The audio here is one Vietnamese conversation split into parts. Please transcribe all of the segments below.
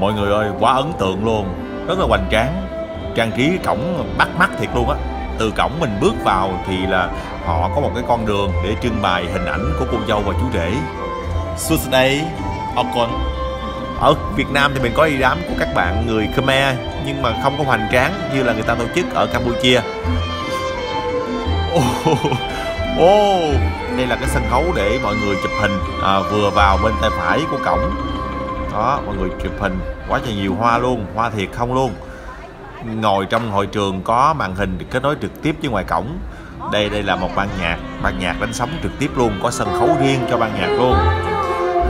mọi người ơi quá ấn tượng luôn. Rất là hoành tráng. Trang trí cổng bắt mắt thiệt luôn á. Từ cổng mình bước vào thì là họ có một cái con đường để trưng bày hình ảnh của cô dâu và chú rể. Susday Ocon ở Việt Nam thì mình có đi đám của các bạn người Khmer nhưng mà không có hoành tráng như là người ta tổ chức ở Campuchia. Ồ, oh, đây là cái sân khấu để mọi người chụp hình à, vừa vào bên tay phải của cổng đó mọi người chụp hình quá trời nhiều hoa luôn hoa thiệt không luôn. Ngồi trong hội trường có màn hình kết nối trực tiếp với ngoài cổng. Đây đây là một ban nhạc ban nhạc đánh sóng trực tiếp luôn có sân khấu riêng cho ban nhạc luôn.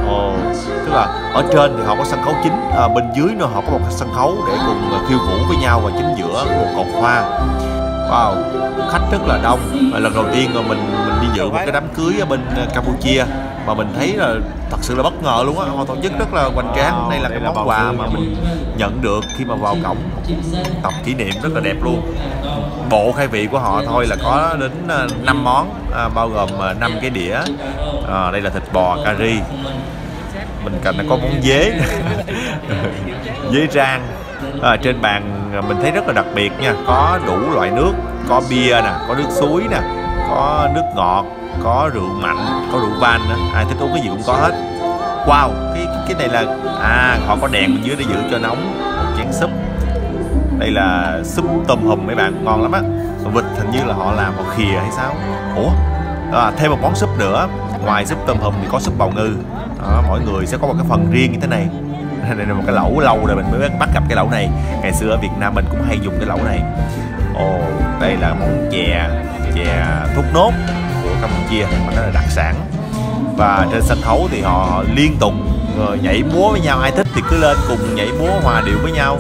Ồ, tức là ở trên thì họ có sân khấu chính à, bên dưới nữa họ có một sân khấu để cùng khiêu vũ với nhau và chính giữa một cột hoa wow khách rất là đông. Lần đầu tiên mà mình mình đi dự một cái đám cưới ở bên ờ, Campuchia mà mình thấy là thật sự là bất ngờ luôn á. Họ tổ chức rất là hoành tráng. Đây là cái món quà mà mình nhận được khi mà vào cổng tập kỷ niệm rất là đẹp luôn. Bộ khai vị của họ thôi là có đến 5 món à, bao gồm 5 cái đĩa. À, đây là thịt bò cà ri mình cần có món dế. Dế rang à, trên bàn à, mình thấy rất là đặc biệt nha. Có đủ loại nước có bia nè có nước suối nè có nước ngọt có rượu mạnh có rượu van nữa. Ai thích uống cái gì cũng có hết. Wow cái cái này là à họ có đèn bên dưới để giữ cho nóng một chén súp. Đây là súp tôm hùm mấy bạn ngon lắm á. Vịt hình như là họ làm một khìa hay sao? Ủa? À, thêm một món súp nữa. Ngoài súp tôm hùm thì có súp bào ngư. À, mỗi người sẽ có một cái phần riêng như thế này. đây là một cái lẩu lâu rồi mình mới bắt gặp cái lẩu này. Ngày xưa ở Việt Nam mình cũng hay dùng cái lẩu này. Ồ, đây là món chè chè thốt nốt của Campuchia, mà nó là đặc sản. Và trên sân khấu thì họ liên tục ờ, nhảy múa với nhau, ai thích thì cứ lên cùng nhảy múa hòa điệu với nhau.